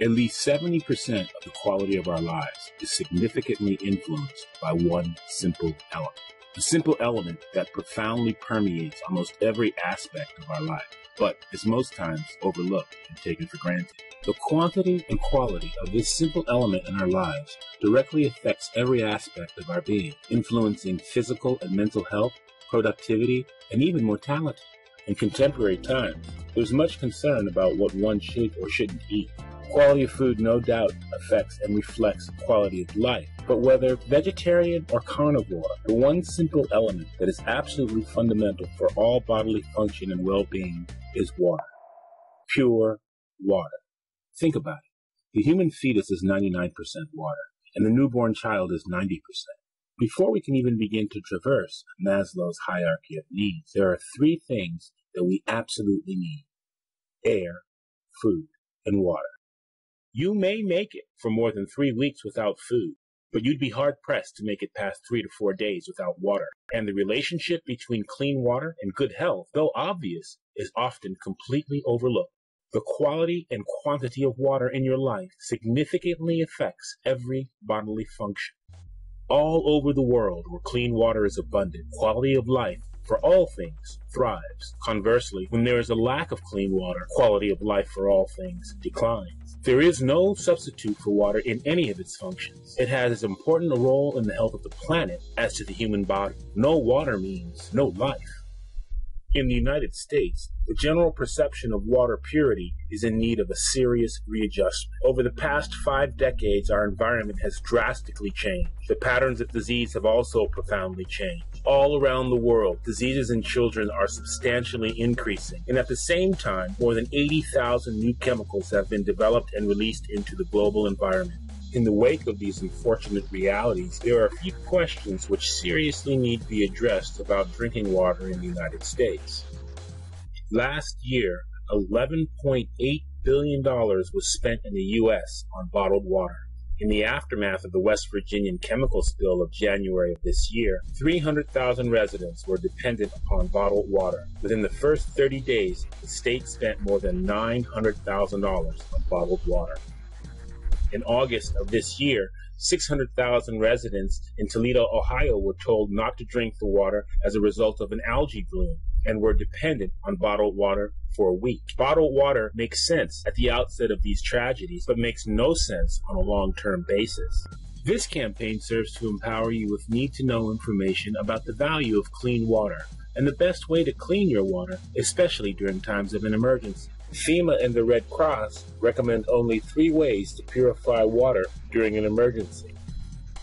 At least 70% of the quality of our lives is significantly influenced by one simple element. A simple element that profoundly permeates almost every aspect of our life, but is most times overlooked and taken for granted. The quantity and quality of this simple element in our lives directly affects every aspect of our being, influencing physical and mental health, productivity, and even mortality. In contemporary times, there's much concern about what one should or shouldn't eat. Quality of food no doubt affects and reflects quality of life. But whether vegetarian or carnivore, the one simple element that is absolutely fundamental for all bodily function and well-being is water. Pure water. Think about it. The human fetus is 99% water, and the newborn child is 90%. Before we can even begin to traverse Maslow's hierarchy of needs, there are three things that we absolutely need. Air, food, and water. You may make it for more than three weeks without food, but you'd be hard pressed to make it past three to four days without water. And the relationship between clean water and good health, though obvious, is often completely overlooked. The quality and quantity of water in your life significantly affects every bodily function. All over the world where clean water is abundant, quality of life for all things thrives. Conversely, when there is a lack of clean water, quality of life for all things declines. There is no substitute for water in any of its functions. It has as important a role in the health of the planet as to the human body. No water means no life. In the United States, the general perception of water purity is in need of a serious readjustment. Over the past five decades, our environment has drastically changed. The patterns of disease have also profoundly changed. All around the world, diseases in children are substantially increasing, and at the same time, more than 80,000 new chemicals have been developed and released into the global environment. In the wake of these unfortunate realities, there are a few questions which seriously need to be addressed about drinking water in the United States. Last year, $11.8 billion was spent in the U.S. on bottled water. In the aftermath of the West Virginian chemical spill of January of this year, 300,000 residents were dependent upon bottled water. Within the first 30 days, the state spent more than $900,000 on bottled water. In August of this year, 600,000 residents in Toledo, Ohio were told not to drink the water as a result of an algae bloom and were dependent on bottled water for a week. Bottled water makes sense at the outset of these tragedies, but makes no sense on a long-term basis. This campaign serves to empower you with need to know information about the value of clean water and the best way to clean your water, especially during times of an emergency. FEMA and the Red Cross recommend only three ways to purify water during an emergency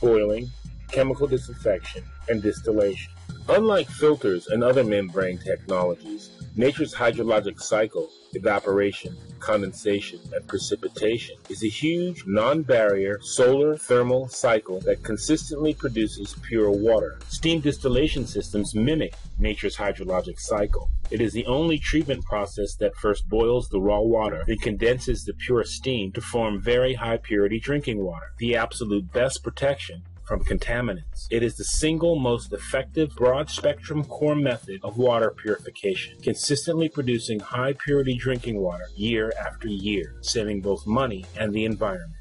boiling, chemical disinfection, and distillation. Unlike filters and other membrane technologies, nature's hydrologic cycle evaporation, condensation, and precipitation is a huge, non-barrier solar thermal cycle that consistently produces pure water. Steam distillation systems mimic nature's hydrologic cycle. It is the only treatment process that first boils the raw water, then condenses the pure steam to form very high purity drinking water. The absolute best protection from contaminants. It is the single most effective broad spectrum core method of water purification, consistently producing high purity drinking water year after year, saving both money and the environment.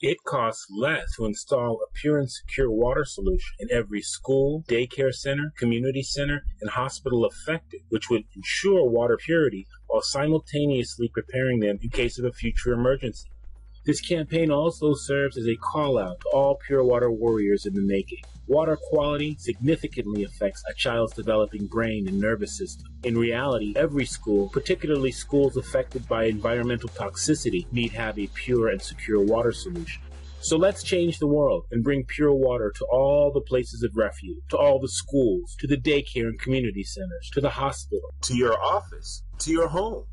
It costs less to install a pure and secure water solution in every school, daycare center, community center, and hospital affected, which would ensure water purity while simultaneously preparing them in case of a future emergency. This campaign also serves as a call out to all pure water warriors in the making. Water quality significantly affects a child's developing brain and nervous system. In reality, every school, particularly schools affected by environmental toxicity, need have a pure and secure water solution. So let's change the world and bring pure water to all the places of refuge, to all the schools, to the daycare and community centers, to the hospital, to your office, to your home